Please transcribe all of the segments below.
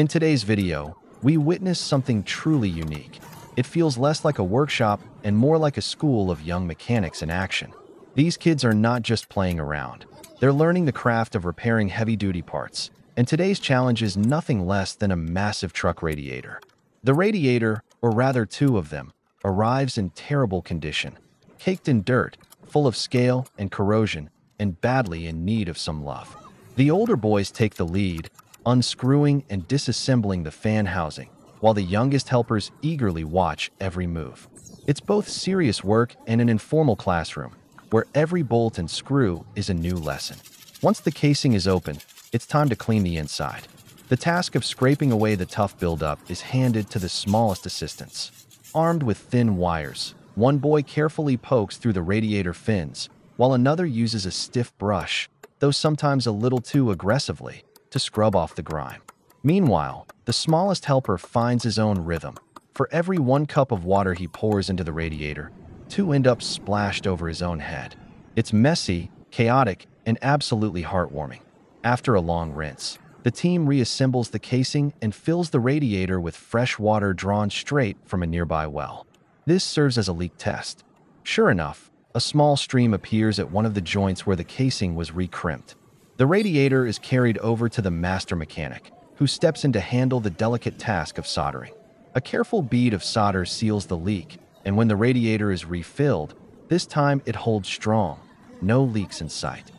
In today's video, we witness something truly unique. It feels less like a workshop and more like a school of young mechanics in action. These kids are not just playing around. They're learning the craft of repairing heavy-duty parts. And today's challenge is nothing less than a massive truck radiator. The radiator, or rather two of them, arrives in terrible condition, caked in dirt, full of scale and corrosion, and badly in need of some love. The older boys take the lead, unscrewing and disassembling the fan housing, while the youngest helpers eagerly watch every move. It's both serious work and an informal classroom, where every bolt and screw is a new lesson. Once the casing is open, it's time to clean the inside. The task of scraping away the tough buildup is handed to the smallest assistants. Armed with thin wires, one boy carefully pokes through the radiator fins, while another uses a stiff brush, though sometimes a little too aggressively, to scrub off the grime. Meanwhile, the smallest helper finds his own rhythm. For every one cup of water he pours into the radiator, two end up splashed over his own head. It's messy, chaotic, and absolutely heartwarming. After a long rinse, the team reassembles the casing and fills the radiator with fresh water drawn straight from a nearby well. This serves as a leak test. Sure enough, a small stream appears at one of the joints where the casing was recrimped. The radiator is carried over to the master mechanic, who steps in to handle the delicate task of soldering. A careful bead of solder seals the leak, and when the radiator is refilled, this time it holds strong, no leaks in sight.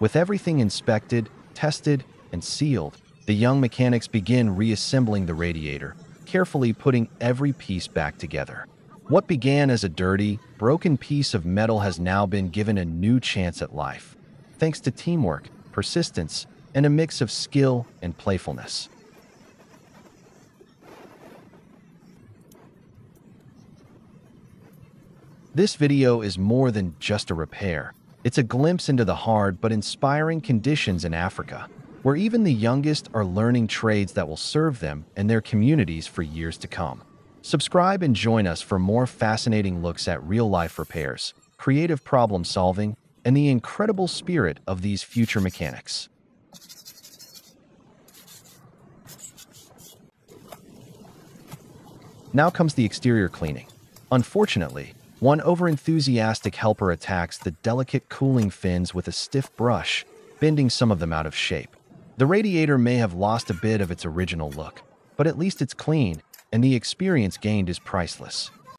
With everything inspected, tested, and sealed, the young mechanics begin reassembling the radiator, carefully putting every piece back together. What began as a dirty, broken piece of metal has now been given a new chance at life, thanks to teamwork, persistence, and a mix of skill and playfulness. This video is more than just a repair. It's a glimpse into the hard but inspiring conditions in Africa, where even the youngest are learning trades that will serve them and their communities for years to come. Subscribe and join us for more fascinating looks at real-life repairs, creative problem solving, and the incredible spirit of these future mechanics. Now comes the exterior cleaning. Unfortunately, one overenthusiastic helper attacks the delicate cooling fins with a stiff brush, bending some of them out of shape. The radiator may have lost a bit of its original look, but at least it's clean, and the experience gained is priceless.